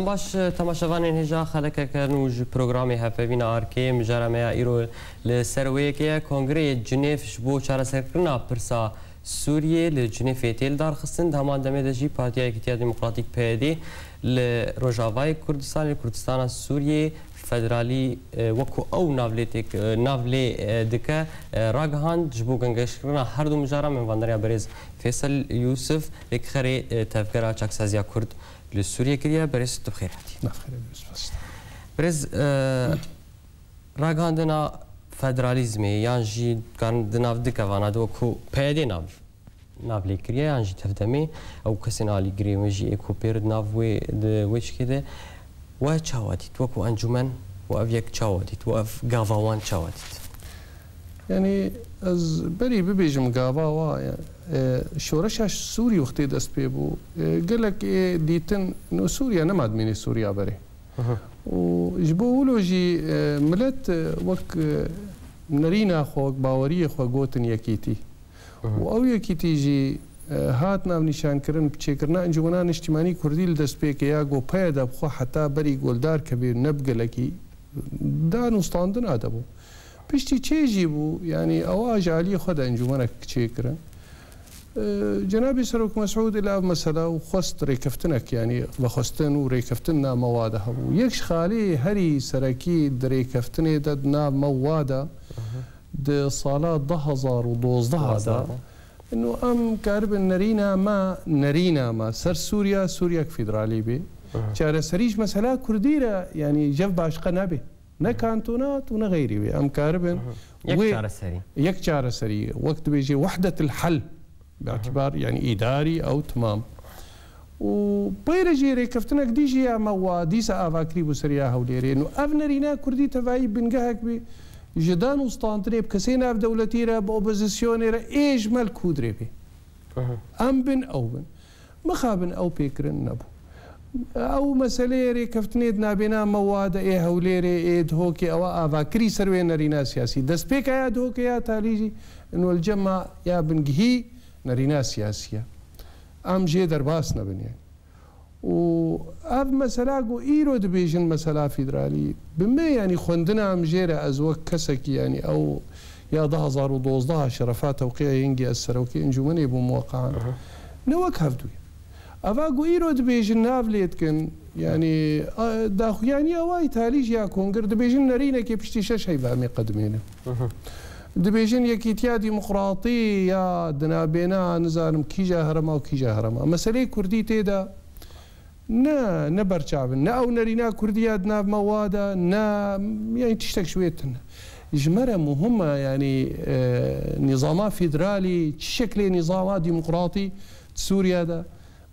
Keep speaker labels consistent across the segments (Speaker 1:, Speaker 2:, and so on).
Speaker 1: دم باش تماشاوان هجا خلک کردن و پروگرامی هفوین آرکی مجرمه ایرو لسروی که کنگره جنیف شبو چاره سرکرنا پرسا سوریه لجنیف تیل دار خستن همان دمه دجی پارتیا اکتیا دموکراتیک پیدی لروجاوای کردستان کردستان سوریه فدرالی او ناولێتێک ناولێ دکە ڕاگەهان ji بۆ گەنگەشکردنا هەردوو مجارە من وەندەریا بەرێز فێسەل یوسف لێک خەرێ تەفگەرا چاکسازیا کورد لسوريا كريا برز تبخير هاتي بخير برز راغاندنا فدراليزمي يانجي كان دناف دكافانا دوكو بيدي ناف ناف لي كريا يانجي تفدمي او كسنا لي كريا ويجي اكو بيرد ناف وي ويش كده وا تشاواتي توكو انجمن وافيك تشاواتي
Speaker 2: واف غافاوان تشاواتي يعني از بري ببيجم غافاوا يعني شۆرەشش سووری وختی دەست پێ بوو. گەلک دیتن سووریا نەمادمێنی سووریا بەرێ. ji bo wilo jî millet wek nerîna xok baweriyê xwe gotin yekîtî ew yekîtî jî hat nav nîşankirin piçêkirina encumna niştimanî Kurdî li destpêke ya gopaya dabxwe heta berî goldar kebîr nebgelekî da nustandina debû piştî çê jî bû yanî ew ajaliye xwe de encumana kiçêkirin جناب سەرۆک مەسعود لا مەسەلا و خست ڕێکەفتنەك ینی بەخستن و ڕێکەفتن نامەوادە هەبوو یەکش خالی هەری سەرەکی درێکەفتنێ دەد نامەوادە ساڵا دههزار و دۆزدەهدا ئەم کاربن نەرینە ما نەرینەمە سەر سووریا سووریەک فیدراالی بێ چارەسەریش مەسەلا کوردیرە ینی جەف باشقە نابێ نەکانتونات و
Speaker 1: نەغیری وێ ئەم
Speaker 2: کاربن یەک چارەسەری وەک دبێژێ وحدت الحل. باعتبار يعني إداري أو تمام وبيرجي ريكفتنك ديجي يا موا ديسا آفاكري بسريا هوليري انه افنرينا كردي تفاي بنقهك بي جدان وستانتري بكسينا في دولتي را بأوبوزيسيوني را إيش مال كودري بي أم بن أو بن مخابن أو بيكرن نبو او مسئله ری کفتنید نابینا مواد ای هولیر ای دهوکی او آوا کری سروی نرینا سیاسی دست پیک آیا دهوکی یا تالیجی انو الجمع یا بنگهی نارینه siyasiye. Amjê derbas nebin ye. û ev mesela got îro dibêjin mesela fîdralî bi me yanî xwendina em jê re ez wek kesekî yanî ew ya 2012 şerefa tewqiya yengî ez serokî encûmenê bû muqaan ne wek hevdûye Eva got îro dibêjin nav lêdikin yanî daxuyaniya wa îtalî ji ya kongir dibêjin nerînekê piştî şeş heyva emê qedimêne. دەبێژین یەکیتیا دیموقراتی یا دنابێنا نزانم کیژە هەرەما و کیژە هەرەما مەسلەی کوردی تێدا نە بەرچاون نە ئەو نەرینا کوردیا ناومەوادا نە تشتێک شوێتن. ژمرە مهمە ینی نظاما فیدرالی چ شکلی نظاما دیموقراتی سووریادا.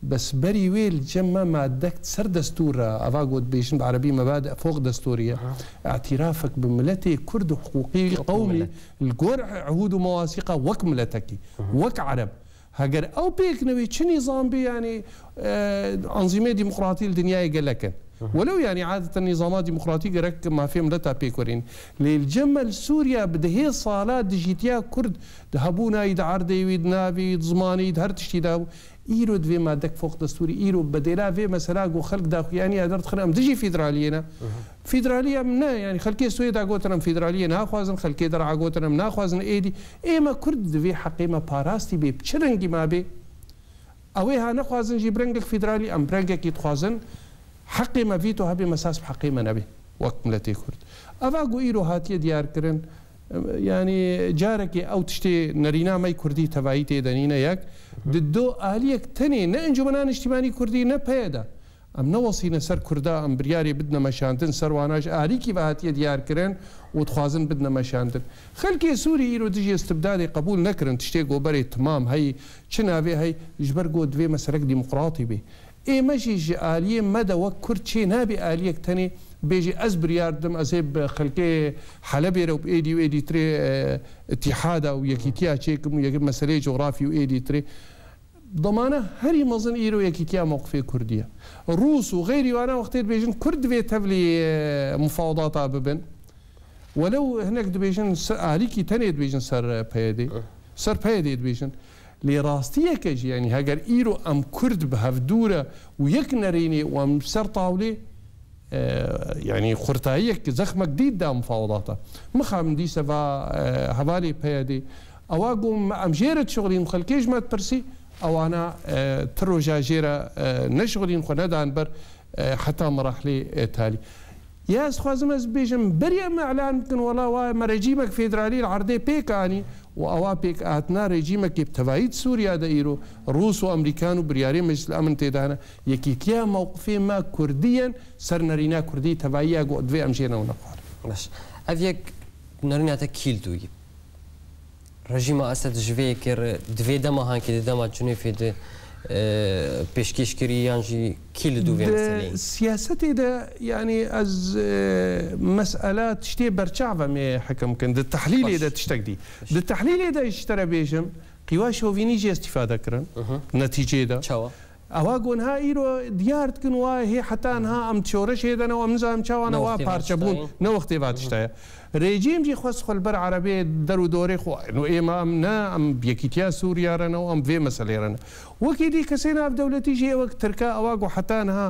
Speaker 2: بس بري ويل جمع ما دكت سر دستور افاقود بيشن بعربي مبادئ فوق دستوريه اعترافك بملتي كرد حقوقي قومي الجور عهود ومواثيقه وك ملتكي وك عرب. هاجر أو بيك نبي شو نظام بي يعني آه انظمه ديمقراطيه الدنيا يقلكن ولو يعني عادة النظامات ديمقراطية رك ما في ملتا بيكورين للجمل سوريا بده هي صالات دجيتيا كرد دهبونا يد عردي ويد نافي يد زماني يد هر تشتي ئیرۆ دوێما دەکفۆق دەستوری ئیرۆ وی مثلا مەسەرا گۆ خەک یعنی ادارت خرم دژی فیدراالیەنە فیدراالیە منە یعنی خەلکی سوێدا گۆتنم فیدراالیە نه خوازن دەڕاگۆتنم ناخوازن. ئێدی ئێمە کورد دوێ حەقیمە ما کرد دوی ڕەنگی ما بێ؟ ئەوەی ها نەخوازنجی برنگک فیدراالی ئەم برنگێکی دخوازن حەقیمە ڤیت و مساف حق ما نبی وقت ملتی کورد. ئەوا گو هاتی دیار کن ینی جارێکی ئەو تشتێ نەرینامەی کوردی تەواایی تێدەنینە یەک دۆ ئالیەک تەنێ نە ئەنجومنا نیشتیمانی کوردی نەپەیەدا ئەم نەوەسینە سەر کووردا ئەم بریاری بدنەمەشاندن سەرواناش ئاریکی بەهاتیە دیارکردن وتخوازن بدنەمەشاندن خەلکی سووری ئیرۆ دژی استبدادی قبول نەکردن تشتێک گۆبەری تمام هەی چ ناوێ هەی ژبەر گۆ دوێ مەسەرک دیموقراتی بێ. ئێمەژی ژ ئالیە مەدەوە کورد چێ نابێ ئالیەک تەنێ بيجي از برياردم أزيب خلقي حلبي رو بايدي وإيدي تري اتحادا ويكيتيا شيكم ويجيب مسألة جغرافي وإيدي تري. ضمانة هري مظن إيرو يكيتيا موقفي كردية. روس وغيري وأنا وقتين بيجن كرد في تبلي مفاوضات ببن ولو هناك دبيجن آليكي تاني دبيجن سر بيدي. سر بيدي دبيجن. لێ ڕاستیەکەژ ینی هەگەر ئیرۆ ئەم کورد بە هەفدورە و یەک نەرێنێ و Eh, یعنی خورتاییەک زەخمەک دیت دام فاوڵاتە مخام دیسە بە هەوالی eh، پەیەدی ئەوە گوم ئەمژێرت شغلین خەلکێژمەت پرسی؟ ئەوانە eh، ترۆژاژێرە نەشغلین خۆ نەدان بەر حتا مڕحلی تالی. یاس خوازم ئەس بێژم بەریە مەعلان بکن وڵا وایە مەرەجیمەک فێدرالی عردێ پێکانی و ئەوە پێک ئاتنا ڕێژیمەکی تەواییت سووریا دەئیرۆ ڕوس و ئەمریکان و بریاری مەجل ئەمن تێدانە یەکیکیا مووقفێ ما کوردیان سەر نەرینا کوردی تەواییە گۆ دوێ ئەمژێنەوە نەخوار
Speaker 1: ئەف یەک نەرناتە کیل دووی ڕژیمە ئەسە ژوەیە کرد دوێ دەمە هاانکی دەما جنێ فێدە پێشکەشکریان ژی کی لە دوێ
Speaker 2: سیاستی دە ینی ئەس مەسئلات شتێ بەرچاوە مێ حەکەمکن د تحلیلی دە تشتێک دی د تحلیلی دا شتەرە بێژم قیوا شۆڤینی ژێستیفادەکردن نەتیجێدا چاوە. ئەوە گۆنها ئیرۆ دیارتکن وای هێ حتانها ئەم چۆرەش هێدەنەوە ئەمزانام چاوانەوە پارچەبوون نەوەختێ باتشتایە ڕێژیمجی خۆست خۆل بەر عربێ دەر و دۆڕێ خۆ ئێمە ئەم نا ئەم یەکیتیا سووریارەنەوە ئەم وێ مەسەلێرن وەکی دی کەسێ ناف دەولەتی ژێ وەک ترکا ئەوە گۆ حتانها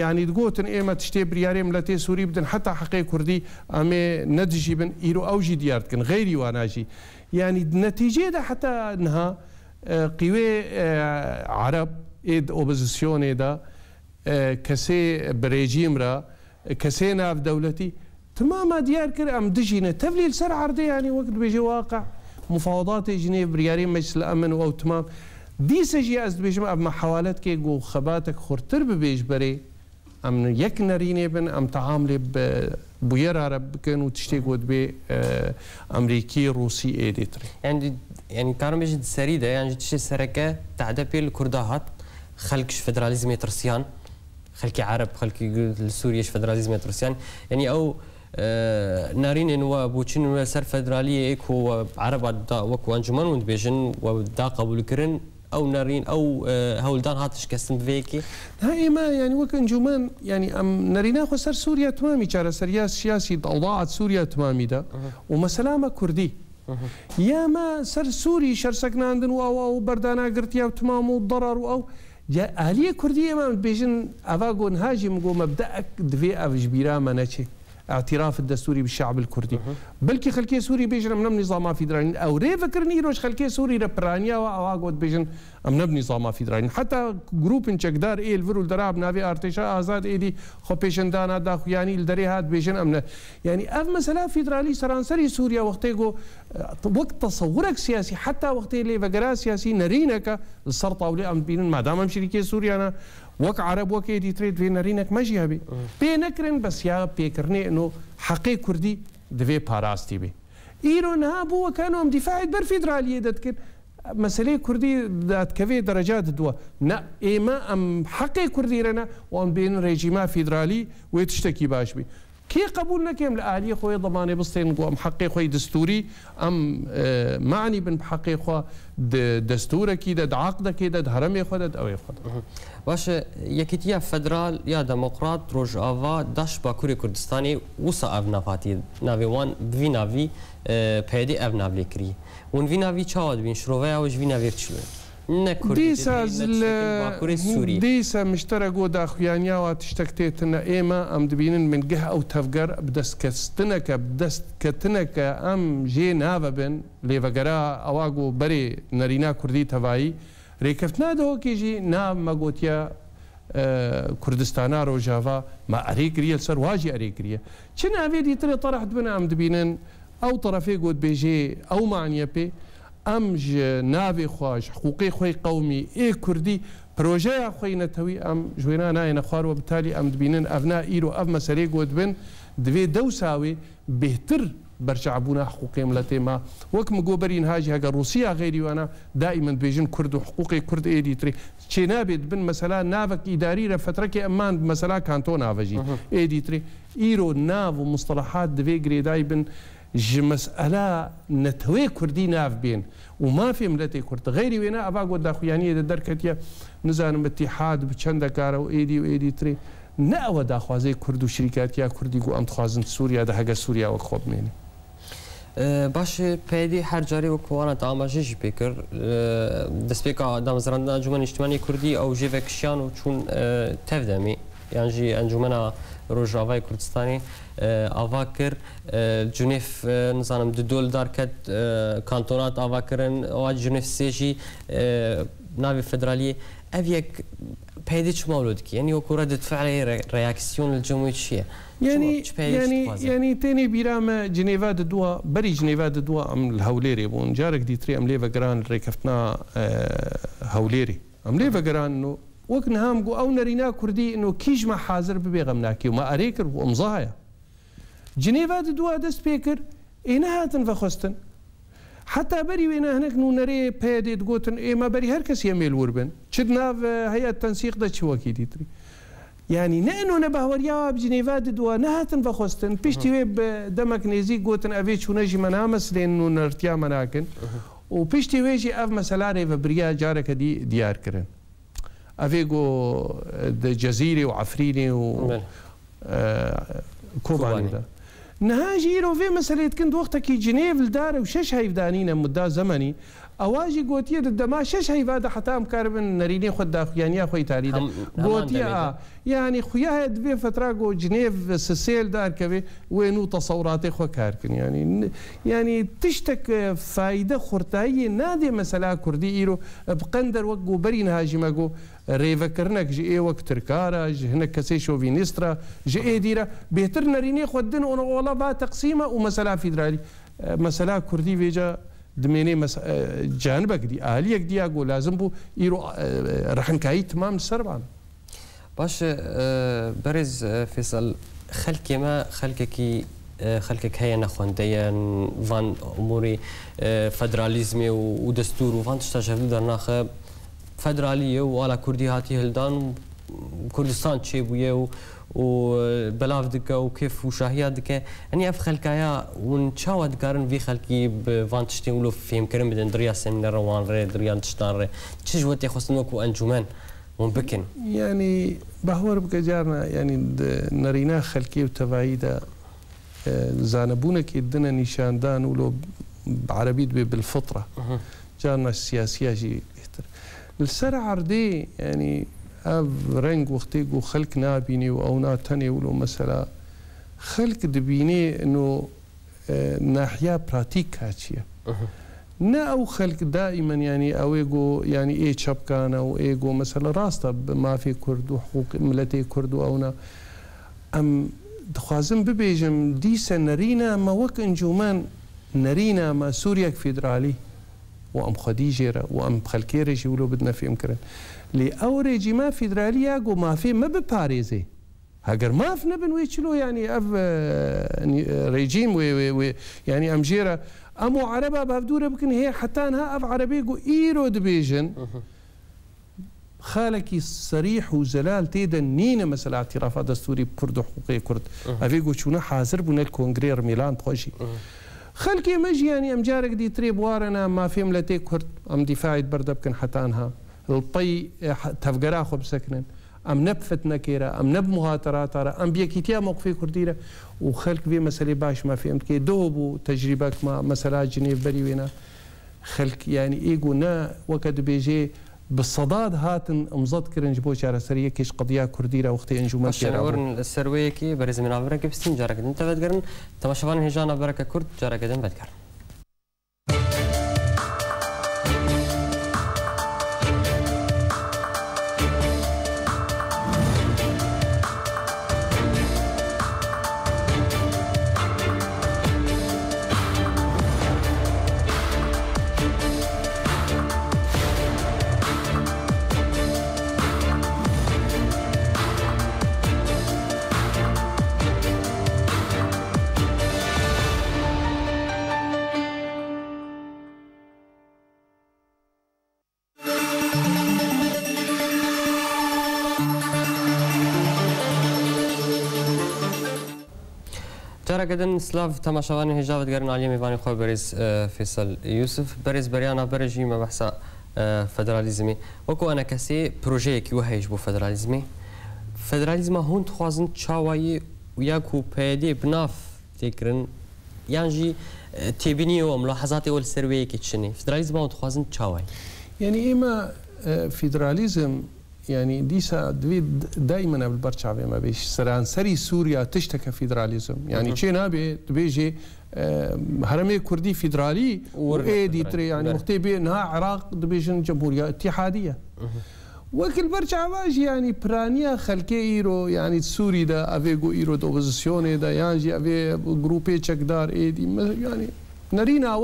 Speaker 2: ینی گوتن ئێمە تشتێ بریارێم لە تێ سووری بدن. حتا حقی کوردی ئەمێ نەدژی بن ئیر و ئەوژی دیارکن غیری واناژی ینی نەتیجێدا حتا نها قیوێ عرب ئێد ئۆبزیسیۆنێدا کەسێ برێژیمرا کەسێ ناف دەولەتی تماما دیار کرد ئەم دژینە تەبلیل سەر عردەیانی وەک بێژێ واقع. مفاوضاتی ژنێ بریاری مەجل ئەمن و ئەو تمام دیسەژی ئەس بێژم ئەمە حواالەتکێک گۆ خەباتێک خورتتر ببێژ بەرێ ئەم یەک نەرینێ بن ئەم تەعام لێ بویێرارە بکەن و تشتێک گوت بێ ئەمریکی ڕوسی ئێدێتری
Speaker 1: ینی کارمێژ سەریدا یانجی تشێ سەرەکە تعدە پێ لە کووردا هات خەلکش فدرالیزمی ترسیان خەلکی عرب خەلکی سووریش فدرالیزمی ترسیان ینی ئەو نارینێن وە بچین وە سەر فدرالیەک و عرب وەک وانجمان و بێژن و دا قبولکردن ئەو نەرین ئەو هەولدان هاتش کەسم بێکی
Speaker 2: ئێمە ینی وەک ئەنجومان ینی ئەم نەرینا خۆ سەر سووریا تمامی چارەسەریا سیاسی دەڵات سووریا تمامیدا و مەسەلامە کوردی یامە سەر سووری شەرسەکناندن و ئەوە و بەرداناگرتیا و تمام و دەڕار و جا ئالیە من ئێمە بێژن ئەوا گۆنهاژی مگۆ مەبدە دوێ منه چه؟ اعتراف الدستوري بالشعب الكردي. بلكي خلكي سوري بيجن نبني نظام فيدرالي أو ري فكرني روش خلكي سوري ربرانيا واغود بيجن أم نبني نظام فيدرالي حتى جروب إن چقدار اي الفرو الدراب نافي آرتشا آزاد إيدي خو بيشن دانا دا يعني الدري هات بيجن ام يعني أف مثلا فيدرالي سرانسري سوريا وقتيغو وقت تصورك سياسي حتى وقت اللي فقرا سياسي نرينك السرطه ولي أم بين ما دام شركه سوريا أنا وەک عرب وەکێ دیترێت وێنەرینەک مەژیابێ پێ نەکرن بەسیا پێکردێن و حەقی کوردی دوێ پاراستی بێ. ئیرۆ نها بووەکان ئەم دیفاعیت بەر فیدراالیە دەتکرد. مەسلەی کوردی دادکەوێ دەرەجا ددووە. نە ئێمە ئەم حەقی کوردیرەنە وان بێن ڕێژیما فیدراالی وێت شتێکی باش بی. کێ قبول نەکەم لە ئالی خۆی دەمانێ بستێن گو ئەم حەقی خۆی دەستوری ئەم معنی بن حەقی خوا دەستورەکی دەدعاق دەکەی دەد هەرمێ خۆدەت ئەوەی خۆ.
Speaker 1: باشه یەکیتیە فدرال یا دموکرات ڕۆژاوا داش باکووری کوردستانی وسا ئەف نافاتی ناوێوان بوی ناوی پێدی ئەف نابلێکری ون وی ناوی چاوە بین؟ شرۆڤیا وژ وی ناوێت چوێت
Speaker 2: دیسە مشتەرە گۆ داخویانیاوە تشتێک تێتنە ئێمە ئەم دبینن من گەه ئەو تەفگەر بدەستکەستنەکە دەستکەتنەکە ئەم ژێ نابە بن لێڤگەرا ئەوا گۆ بەرێ نەرینا کوردی تەواایی تەوایی ڕێکەفتنادەوەکیژی نامەگوتیە کوردستانە ڕۆژاوا ما ئەرێگریە سەر واژی ئەرێگریە چ ناوێتی ترێ تەڕحت بن ئەم دبینن؟ ئەو طرفێ گوت بێژێ ئەو مانیە پێ ئەم ناوێ خوۆش حقوقی خۆی قومی ئێ کوردی پرۆژەیە خۆی نەتەوی ئەم ژێنا نایەنە خوارەوە بتالی ئەم دبینن ئەفنا ئیر و ئەف مەسەرێ گوت بن دوێ دە ساوێ بهتر برجع بونا حقوقي ملتي ما. وكم جوبرين هاجي هاجا روسيا غيري وأنا دائما بيجن كرد وحقوقي كرد إيدي تري. شي نابد بن مثلا نافك إداري رفتركي أمان مثلا كانتو نافجي. إيدي تري. إيرو ناف ومصطلحات دفي غري دايبن جي مسألة نتوي كردي ناف بين. وما في ملتي كرد. غيري وأنا أبا قد اخو يعني إذا دركتيا نزان اتحاد بشندا كارو إيدي وايدي تري. نه و داخوازه کرد و شرکتی کردی گو أمت خوازند سوریا ده هگه سوریا و خوب مینه bimêne
Speaker 1: باش پیدی هر جاری و کوانه تاماجیش بکر دست بکا دامزران انجمن اجتماعی کردی او جیوکشیان و چون تفدمی یعنی جی انجمن روجاوای کردستانی آوا کر جنیف نزانم دو دول دار کد کانتونات آوا کرن و جنیف سیجی ناوی فدرالی اف چه مولود کی یعنی وكو ردة فعل رياكسيون الجمهورية شيء
Speaker 2: يعني يعني يعني تاني بيرام جنيفا دوا بري جنيفا دوا أم الهوليري. بون جارك دي تري أم ليفا جران ريكفتنا هوليري. أم ليفا جران انه وقت نهام أو نرينا كردي انه كيج ما حاضر ببيغمناكي وما أريكر وامزايا جنيفا دوا دست بيكر إنها تنفخستن. نو حتا بەری وێنە هەنێک نوونەرێ پێ دێت گوتن ئێمە بەری هەر کەس یە مێلور بن. چت ناو هەیە تەنسیق دەچوەکی دیتری ینی نەنۆنە باوەریاوە بجنێوا ددووە نهاتن بەخۆستن پشتی وێ دەمەک نێزی گوتن ئەوێ چوونەژی مەنامەسلێن و نەرتیا مەناکن و پشتی وێژی ئەف مەسەلارێ بە بریا جارەکە دی دیارکردن ئەێ گۆ جەزیری و عفرینێ و کۆباندا. مسألة كنت وقتك جنيف الدار وشش هاي دانينا مدة زمني. اواجي قوتيه دما شش هاي بعد حتى ام كاربن نريني خد يعني أخوي تاريدا قوتية يعني خويا دبي فتره جو جنيف سسيل دار كبي. وينو تصوراتي خو كاركن يعني يعني تشتك فايدة خرتاي نادي مسألة كردي إيرو. بقندر وقو برين هاجي ماقو. ريفا كرنك جي اي وقت تركارا جي هناك كسي شوفينيسترا. جي اي ديرا. بيهتر نريني خدن ولا با تقسيمة. ومسألة فيدرالي. مسألة كردي فيجا دمێنێ جانبك دی ئالیەک دیاگۆ لازم بوو ئیرۆ ڕحنکایی تمام سەربان
Speaker 1: باش بەرز فێسەل خەلکێمە خەلکێکی خەلکێک هەیە نەخواندەیەن وان ئۆموری فەدرالیزمی و دەستور و وان شتا ژەوی دەرناخە. فەدرالیە و والا کوردی هاتی هەلدان و کوردستان چێ بووە و و بلاف دکه و کیف و شاهیا دکه. انی اف خلکایا ون چاوا دکارن وی خلکی به وان تشتی ولو فهم کرن بدن. دریا سمینار روان ره دریا تشتان ره. چه وکو انجومن؟ ون بكن
Speaker 2: يعني بهور بكجارنا يعني نرينا خلكي وتفايدا زانبونا كي دنا نشاندان ولو بعربي بالفطره. جارنا السياسيه جي السرع عردي يعني رنگ وختێک و خەلک نابینێ و ئەونا تەنێول و مەسەلا خەلک دبینێ ناحیا پراتی کاچیە. نە ئەو خەلک دائیمەنیانی ئەوێ گۆ ینی ئێ چەپکانە و ئێگۆ مەسەل ڕاستە مافی کورد و حوق ملەتی کورد و ئەونا ئەم دخوازم ببێژم دیسە نەرینە مەوەک ئەنجومان نەرینە مە سووریەک فیدرالی و ئەم خەدی ژێرە و ئەم خەلکێرەژی ولو بدنەفیم کردن. لی ئەو ڕێجیما فیدرالیە گۆ مافێ مە بپارێزێ هەگەر ماف نەبن وێ چلو ینی ئەف ڕێجیم وێ ینی ئەم ژێرە ئەم و عربە بابدورە بکن هەیە حتانها ئەف عربێ و ئیرۆ دەبێژن خالكي صريح وزلال تيدا نينا مثلا اعترافات دستوري كرد وحقوقي كرد. افي قوتشونا حاضر بنا الكونغرير ميلان بخوشي خلكي مجي يعني أم جارك دي تريب وارنا ما فيهم لتي كرد. أم دفاعي بردبكن حتى أنها. الطي تفقرا خو بسكنن. ام نب فتنه كيرا ام نب مهاترات ام بيكيتيا موقفي كرديرا. وخلق في مسألة باش ما فهمت كي دوبو تجربك ما مسألة جنيف بري وينا. خلق يعني ايجو نا وكد بيجي بالصداد هاتن امزد كرن جبو شارع سرية كيش قضية كرديره وقتي انجومان
Speaker 1: كيرا ورن السرويه كي برز من عبرك بستين جارك انت بدقرن تماشفان هجانا بركه كرد جارك دن بدقرن جاركدن سلاف تماشاواني هجاوت گرن علی میوانی خو بریز فیصل یوسف بریز بریانا برجی ما بحثا فدرالیزمی وکو أنا کسی پروژه کی وهیج بو فدرالیزمی فدرالیزم هون تخوازن چاوایی و یاکو پیدی بناف تکرن يانجي تبيني وملاحظاتي والسروية كتشني فدراليزم ما تخوازن تشاوي
Speaker 2: يعني إما فيدراليزم يعني ديسا دائما بالبرشا ما بيش. سران سري سوريا تشتكى فيدراليزم. يعني شي نابي تبيجي هرمي كردي فيدرالي وايدي تري يعني مختبي انها عراق دبيجن جمهورية اتحادية. وكل برشا باش يعني برانيا خلكي إيرو يعني سوري دا افيغو إيرو دو اوبوزيسيون دا يعني أفي جروبي تشكدار إيدي يعني نرينا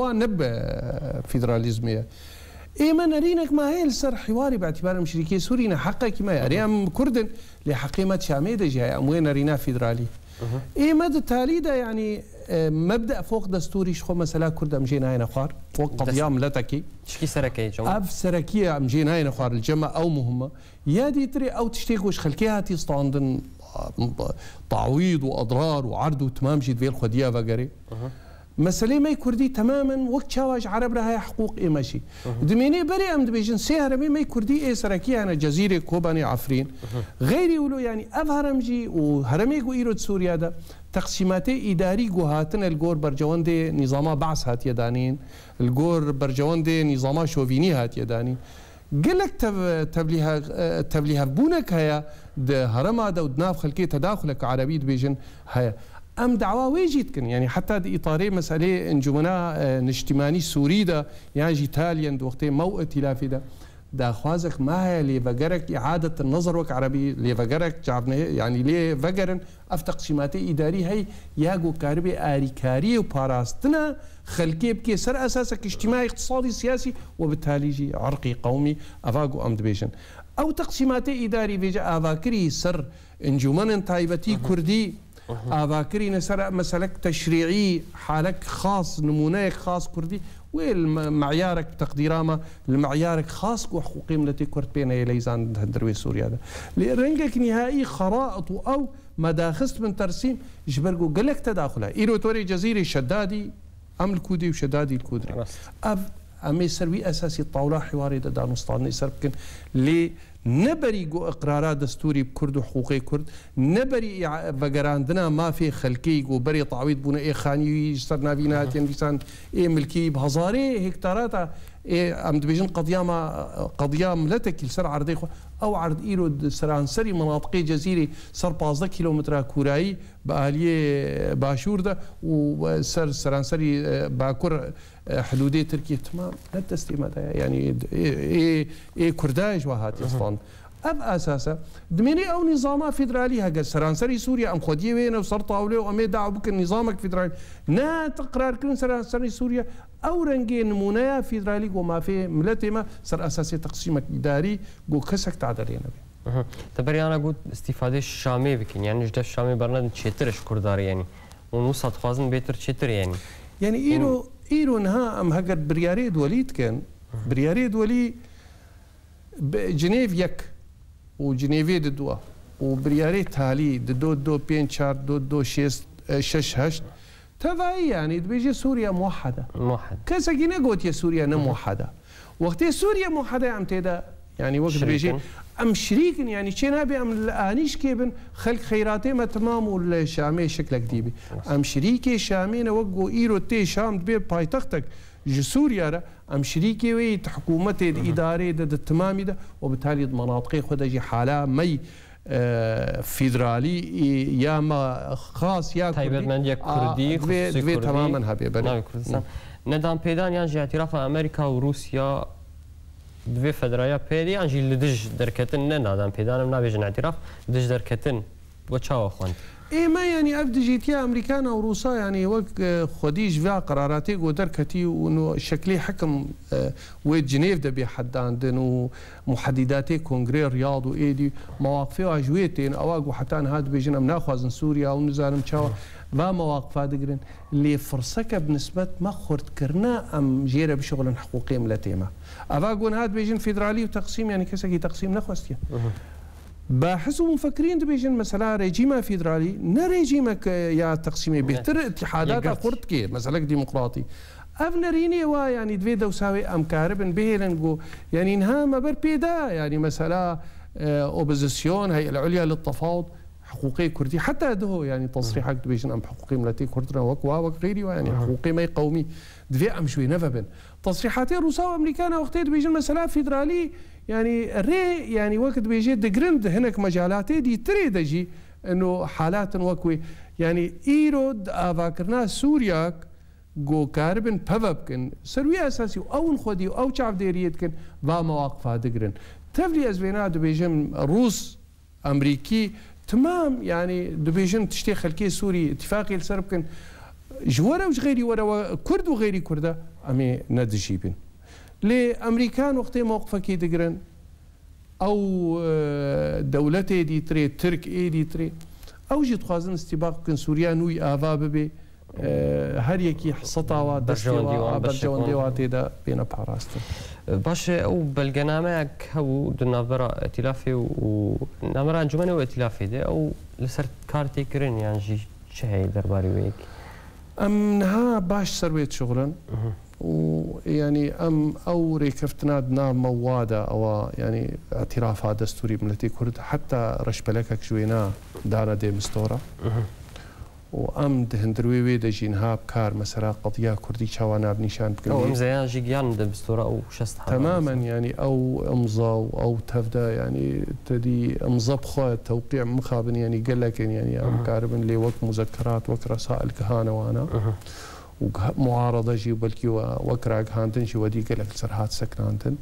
Speaker 2: وان نب فيدراليزميه إيما نرينك ما هي السر حواري باعتبار مشركي سورينا حقك ما أريام كردن لحقيمة شاميدة جاي. أموين نرينا فيدرالي. إيما التالي ده يعني مبدا فوق دستوري شخو مثلا كرد مجينا هنا خوار. فوق قضيام لتكي
Speaker 1: شكي سركي جمع
Speaker 2: اف سركيه مجينا هنا خوار. الجمع او مهمه يا دي تري او تشتيك وش خلكيها تي ستاندن تعويض واضرار وعرض وتمام جيد في الخديه فقري مسألة ما كردي تماما وقت شواج عرب لها حقوق دميني بري أم دبيجن سيهرمي ما كردي إيه سركي أنا جزيرة كوباني عفرين غيري ولو يعني أفهرمجي وهرمي قو إيرود سوريا ده تقسيماتي إداري قو هاتن الجور برجوان دي نظاما بعث هات يدانين الجور برجوان دي نظاما شوفيني هات يدانين قلك تبليها تبليها بونك هيا ده هرما ده خلكي أم دعوا ويجيت كن؟ يعني حتى دي إطاري مسألة إنجمنا آه، نجتماني سوري دا يعني جيتاليا وقتي مو ائتلافي دا دا خوازك ما هي اللي فقرك إعادة النظر وك عربي اللي فقرك جعبنا يعني لي فقرن أف تقسيماتي إداري هي ياقو كاربي آريكاري وباراستنا خلقي بكي سر أساسك اجتماعي اقتصادي سياسي وبالتالي جي عرقي قومي أفاقو أمد بيشن أو تقسيماتي إداري بيجا أفاكري سر إنجمن تايبتي كردي ئاواکرینە سەر مەسلك تشريعي حالك خاص نمونەیەک خاص كردي. والمعيارك تقديراما المعيارك خاص وحقوقي ملتي كرد بين ليزان دروي سوريا ده. لرنجك نهائي خرائط أو مداخست من ترسيم جبرقو قلك تداخلها إيرو توري جزيرة شدادي أم الكودي وشدادي الكودري. أف أمي سروي أساسي الطاولة حواري دا دانوستان يسربكن لي نبری گو ئەقرارا دستوری کورد و حقوقی کورد نەبەری بەگەراندنا مافی خەلکی و بری تاویت بوون ئێخانیوی سەرناوی ناتێن ویسان ای ملکی هزارێ هکتاراتا إيه ام دبيجن قضيام قضيام لتك سر عرضي أو عرض ايرو سران سري مناطقي جزيري سر 15 كيلومتر كوراي باليه باشور ده وسر سران سري آه، باكر آه، حدودي تركيا تمام. لا تستيما يعني اي اي كرداج وهات أصلا اب أساسا دميني أو نظام فيدرالي هاجا سرانسري سوريا ام خديه وين وصر طاوله وامي دعوا بك نظامك فيدرالي نا تقرار كن سرانسري سوريا ئەو ڕەنگێ نمونەیە فیدرالی گۆمافێ ملەتێ مە سەر ئەساسی تەقسیمەداری
Speaker 1: گۆ کەسێک تا دەرێنەوێ دەبەریانە گوت استیفادەی شامێ بکەین یانیشدە شامی بەرنەدن چێترش کوردداریێنی و سەخوازن بێتر چێترێنی
Speaker 2: یعنی ئیرۆ ئیرۆنها ئەم هەگەر بریارێ دووەلی بکەن بریارێ دووەلی جنێڤ یەک و جنێڤێ دووە و بریارەی تالی دۆ دۆ پێ چار دۆ دۆ شش هەشت تفاي يعني بيجي سوريا موحدة.
Speaker 1: موحدة
Speaker 2: كذا جينا قلت يا سوريا موحدة. وقت سوريا موحدة عم تدا يعني وقت بيجي أم شريك يعني شي نابي أم انيش كيبن خلق خيراتي ما تمام والشامي شكلك ديبي. أم شريكي شامين وقو إيرو تي شام بي بايتختك سوريا را أم شريكي وي حكومه الاداره ده التمامي ده وبالتالي مناطقي خد جي حالة مي. فیدرالی یا خاص یا تایبەتمەندیە کوردی
Speaker 1: دوێ تەمامەن هەبێ بەناوی
Speaker 2: کوردستان نەدان پێدانیان
Speaker 1: ژاتیرافە ئەمریکا و رووسیا دوێ فەدرایە پێدیانژی لە دژ دەرکەتن نە نادان پێدانم نابێژن ئاتیراف دژ دەرکەتن بۆ چاوە خوند. پیدانم نبیجن اعتراف دج درکتن و چاو خوند
Speaker 2: ما يعني ابد جيتيا امريكانا وروسا يعني وك خديج فيها قراراتي ودركتي وانه شكلي حكم ويد جنيف دبي حدان دن ومحدداتي كونغري رياض وايدي مواقفي واجويتين أواق وحتى هاد بيجنا مناخوازن سوريا ونزال مشاوا ما مواقف دقرن. اللي فرصك بنسبة ما خرت كرنا أم جيرة بشغل حقوقي ملتيما. اواقون هاد بيجن فيدرالي وتقسيم يعني كسكي تقسيم نخوستيا باحث ومفكرين دبيجن مثلا ريجيما فيدرالي نا ريجيمك يا تقسيمي بهتر اتحادات قرط كي مثلا ديمقراطي. افنريني وا يعني دوي دوساوي أم كاربن بهيلن يعني إنها ما بر بيدا يعني مثلا أوبوزيسيون هي العليا للتفاوض حقوقي كردي حتى ده يعني تصريحك دبيجن أم حقوقي ملتي كردنا وكوا وغيري يعني حقوقي ما قومي دفي أم شوي نفبن تصريحات روسا وامريكان وقت دبيجن مثلا فيدرالي ینی رێ ینی وەکت بێژێ دەگرند هەنێک مەجاالاتێ دی ترێ دەژی ئەنۆ حالاتن وەکوێ ینی ئیرۆ ئاواکردنا سووریاک گۆکار بن پەوە بکەن سەروی ئەساسی و ئەون خۆدی و ئەو چاودێریت بکەن با مەواقفا دەگرن. تەفری ئەزوێنا دەبێژم ڕوس ئەمریکی تمام ینی دەبێژن تشتی خەلکی سووری اتفاقی لەسەر بکەن ژوەرە و غێری وەرەوە کورد و غێری کووردە ئەمێ نەدژی بن. لامریکا نقطه موقفکی دگرن. او دولت ایدی تری ترک ایدی تری او جی تخوازن استباق کن سوریا نوی آوا ببی هەر یەکی حسەتاوە دەژەوە بەرجەوەندێوااتێ دا پێنە پاراستن.
Speaker 1: باشێ ئەو بەلگەنامەیەک هەبوو دنابەر ئەتیلافێ و نامەران جومنەوە ئەتیلافێ دێ. ئەو لەسەر کارتێکردن یانژی چه دەرباری وەیەکی.
Speaker 2: ئەم نها باش سەروێت شغلن. ويعني أم أو ريكفتنا نار موادا أو يعني اعترافها دستوري ملتي كرد حتى رشبلكك شوينا دانا دي مستورة. و ئەم هەندروێ وێ دەژین ها بکار مەسەرا قەڵیا کوردی چاواناب نیشان
Speaker 1: بکەم زیانژی گیان دەبستۆرە ئەو شست
Speaker 2: تەمامەن ینی ئەو ئەمزا و ئەو تەفدا ینی تدی ئەمزە بخوات تەوقیع مخابن ینی گەلەکەن ینی ئەم کاربن لێ وەک مزەکرات وەک ڕسائل کەهانەوانە. ومعارضة بلكي وكراك هانتن شي ودي قال لك سرحات سكنانتن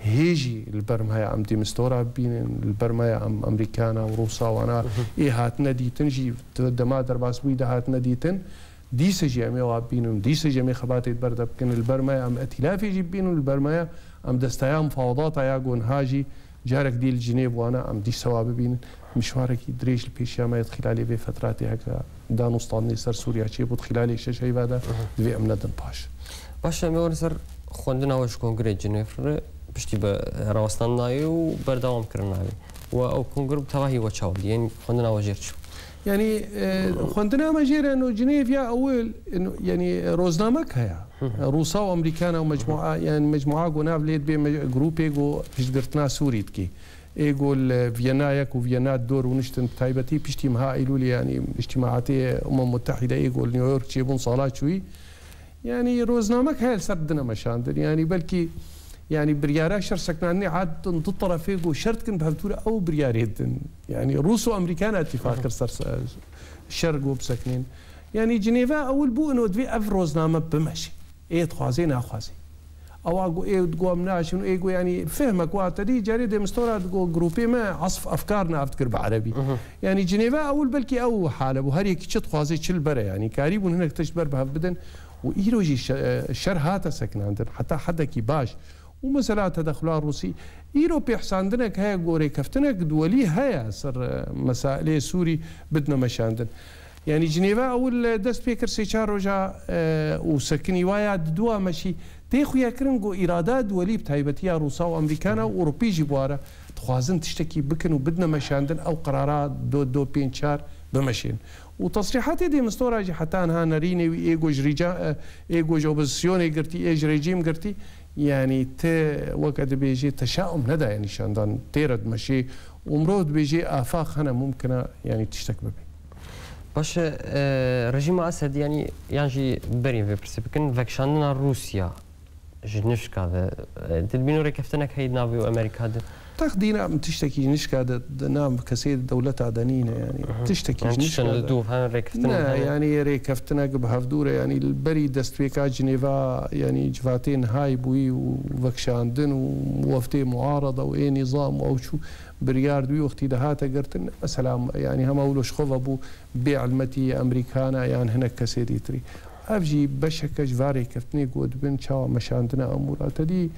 Speaker 2: هيجي البرما يا ام دي مستورا بين البرما يا ام أمريكانا وروسا وأنا. إيه هاتنا ديتن جي دما درباس بيدا هاتنا ديتن دي سجي امي وابينهم دي سجي امي خباتي بردا بكن البرما يا ام أتلافي جيبينهم البرما ام دستايا مفاوضات يا قون هاجي. جارك دي الجنيب وأنا ام دي سوا ببين مشوارێکی درێژ پێشیامەیەت خلالی بێ فتراتی هەکە دانوستانی سەر سووریا چێ بوت خلالی شەش هەیوادا دوێ ئەم نەدن پاش
Speaker 1: باشە مێوە سەر خوندنەوەش کۆنگرێت جنێفرە پشتی بە ڕاوەستان ناوی و بەرداوامکردن ناوی و ئەو کنگر تەواهی وە چاو دیێن خوندنەوە ژێر چوو
Speaker 2: يعني خوندنا مجيرة انه جنيفيا أول انه يعني روزنامك هيا روسا وأمريكانا ومجموعة يعني مجموعة قناف ليت بي جروبي جو فيش قرتنا سوري تكي ايجول فيينايك وفيينات دور ونشتن تايبتي بيشتي مها إيلولي يعني اجتماعاتي أمم متحدة ايجول نيويورك تشيبون صالات شوي. يعني روزنامك هاي سردنا مشاندن يعني بلكي يعني بريارا شر سكناني عاد ضد طرفيق وشرط كن بهالتورة أو بريار يدن. يعني روس وأمريكان اتفاق كرسر الشرق وبسكنين. يعني جنيفا أول بو انه دفي أف روزنامة بمشي إيه تخوازي أو أقو إيه تقو مناشن إيه يعني فهمك وقت دي جاري دي مستورا تقو جروبي ما عصف افكارنا افتكر بعربي يعني جنيفا أول بلكي أو حاله وهر يكي تشت خوازي تشل برا يعني كاريبون هناك تشبر بها بدن وإيروجي الشر هاتا سكن عندنا حتى حدا كي باش. ومسألة تدخلات روسي إيرو بيحساندنك هيا قوري كفتنك دولي هيا سر مسائل سوري بدنا مشاندن يعني جنيفا أول دست بيكر سيشار رجع آه وسكني وايا دوا پێی خویاکردن گۆ ئیرادا دووەلی تایبەتیا ڕووسا و ئەمریکانە و ئۆروپیژی بوارە دخوازن تشتێکی بکن و بدنەمەشاندن ئەو قرارا دۆ دۆ پێ چار بمەشێن و تەسریحاتی دێمستۆراژی حتان ها نەرینەوی ئێگۆژریجا ئێگۆژە بزیۆنێ گرتی ئێژرێجیم گرتی یعنی تێ وەکە دەبێژێ تەشاوم نەدایە نیشاندان تێرە مەشێ عمرۆ دبێژێ ئافاق هەنە ممکنە ینی تشتێک ببێ
Speaker 1: باشه رژیم ئاسەدیانی یانژی بەرین بپرسی بکەن ڤەکشاندنە رووسیا. جنشكا تدبينو ركفتنك هيد نافي وامريكا
Speaker 2: تاخدينا تشتكي نشكا نام كسيد دولة عدنينة يعني تشتكي يعني
Speaker 1: نشكا دوف هان ريكفتنا
Speaker 2: يعني ريكفتنا بهفدورة يعني البري دستويكا جنيفا يعني جفاتين هاي بوي وفكشاندن ووفتي معارضة واي نظام أو شو بريار دوي وقتي دهاتا قرتن مثلا يعني هم اولوش خوف ابو بيع المتي امريكانا يعني هناك كسيدي تري افجي بشكه جواري كفتني قود بن شاو مشاندنا أمورات. دي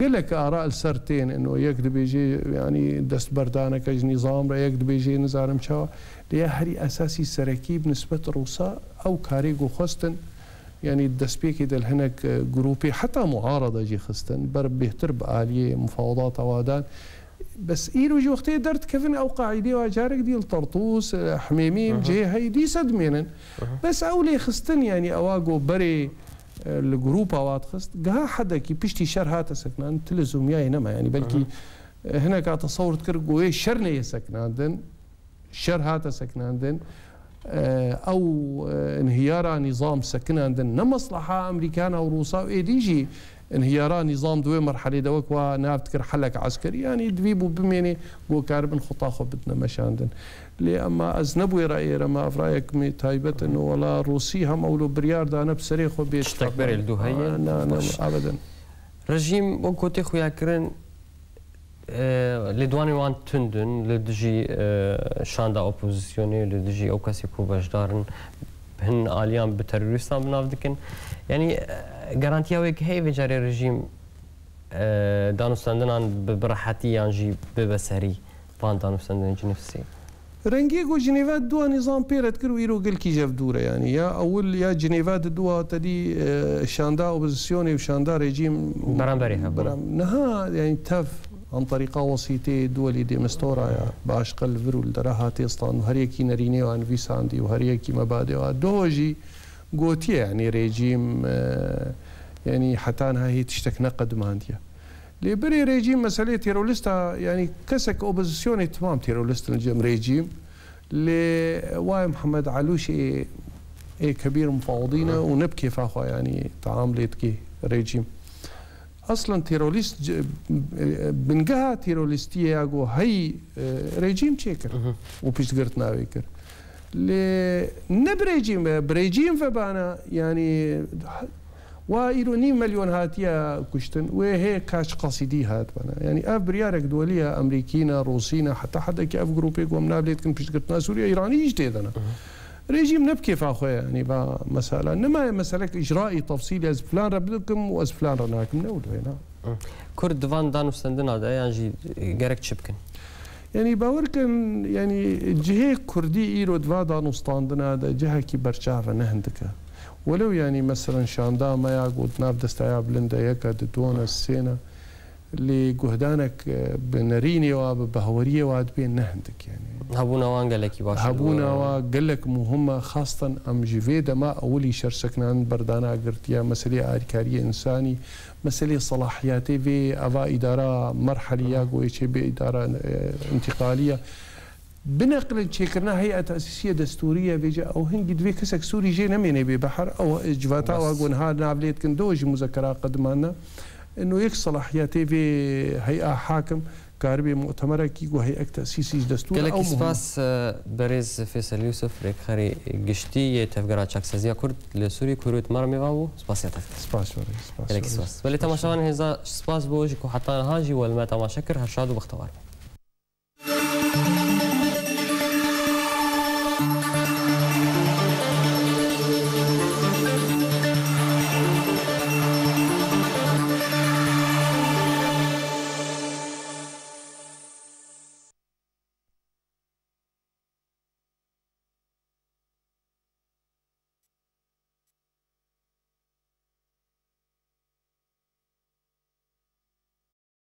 Speaker 2: قال لك آراء السرتين إنه يكذب يجي يعني دست بردانه كج نظام را يكذب يجي نزارم شاو. ليا هري أساسي سركيب نسبه روسا أو كاريغو خستن يعني الدسبيكي دل هناك جروبي حتى معارضة جي خستن. بر بيهتر بآلية مفاوضات أوادان. بس ايرو جو وقتي درت كفن أو قاعدي وأجارك ديال طرطوس حميميم جي هاي دي سدمينن بس أولي خستن يعني أواقو بري الجروب أوات خست. قها حدا كي بيشتي شر هاتا سكنان تلزم ياي نما يعني. بلكي هناك تصور تكر قوي شرنا يسكنان دن شر هاتا سكناندن أو انهيار نظام سكناندن نمصلحه امريكانا وروسا وايديجي انهيارا نظام دوي مرحلة دوك ونافتكر حلك عسكري. يعني دبيبو بميني بو كاربن خطا خو بدنا مشاندن. لي اما ازنبوي رأيي رما افرايك مي تايبت انه ولا روسي هم اولو بريار دانا بسري خو بيت
Speaker 1: تكبر الدوهية
Speaker 2: آه نا نا ابدا.
Speaker 1: رژیم بۆ کۆتی خویاکردن لێ دوانی وان تندن لە دژی شاندا ئۆپۆزیسیۆنی لە دژی ئەو کەسی کو بەشدارن هەن ئالیان بە تەروریستان بناو دکن ینی گەرانتیاوێک هەیە بێجارێ ڕژیم دانوستاندنان بڕەحەتی یانژی ببەسەری پان دانوستاندن جنفسی
Speaker 2: رنگی گو جنیوات دو نظام پیرت کرد و ایرو گل کی جف دوره يعني یا اول یا جنیوات دو تدی شاندا اوبوزيسيوني وشاندا ريجيم
Speaker 1: برامبري
Speaker 2: برام نها يعني تف عن طريقة وسيطة دولي دي مستورة يا باش قل فرو الدراها تيستان وهريكي نريني وان فيسا عندي وهريكي مبادئ دوجي قوتي يعني ريجيم يعني حتى هي تشتك نقد مانديا لبري ريجيم مسألة تيروليستا يعني كسك أوبوزيسيوني تمام تيروليست الجيم ريجيم. لواي محمد علوش إيه, إيه كبير مفاوضينا ونبكي فاخو يعني تعاملت كي ريجيم. أصلا تيروليست بنقها تيروليستيه ياغو هي ريجيم تشيكر وبيش قرت ناويكر ل نبريجيم بريجيم فبانا يعني وإيرو نيم مليون هاتيا كشتن وهي كاش قصيدي هات بنا يعني أف بريارك دولية أمريكينا روسينا حتى حدا كي أف جروبيك ومنابلت كن بيش قرتنا سوريا ايراني يجتيدنا ريجيم نبكي فاخويا يعني با مسألة. إنما مسألة إجرائي تفصيلي أز فلان ربلكم وأز فلان رناكم نقول هنا.
Speaker 1: كرد فان دانو سندنا دا يعني جرك تشبكن.
Speaker 2: يعني باوركن يعني جهه كردي ايرو دوا دانو ستاندنا دا جهه كي برشافه نهندكه ولو يعني مثلا شاندا ما يقول ناف دستايا بلندا يكا دتونا السينا اللي جهدانك بنريني وبهوريه واد بين نهندك يعني
Speaker 1: هبونا وان قال لك باش
Speaker 2: هبونا وقال لك مهمه خاصه ام جيفيدا ما اولي شرسكنا بردانا قرتيا مسألة آركارية إنساني مسألة صلاحياتي في أفا إدارة مرحلية قويتش بإدارة انتقالية. بنقل تشيكرنا هيئة تأسيسية دستورية بيجا أو هنجي دوي كسك سوري جي نميني ببحر أو جواتا أو أقول هاد نابليت كندوج مذكرة قدمانا. إنه يك صلاحياتي في هيئة حاكم کار به مؤتمره کی و هیئه
Speaker 1: تاسیسی دستور او سپاس برز فیصل یوسف رکخری گشتی تفگرا چکسازیا کرد لسوری کوروت مر می واو سپاس یات
Speaker 2: سپاس سپاس
Speaker 1: ولی تماشاوان هزا سپاس بوش کو حتان هاجی ول ما تماشا کر هر شاد بختوار.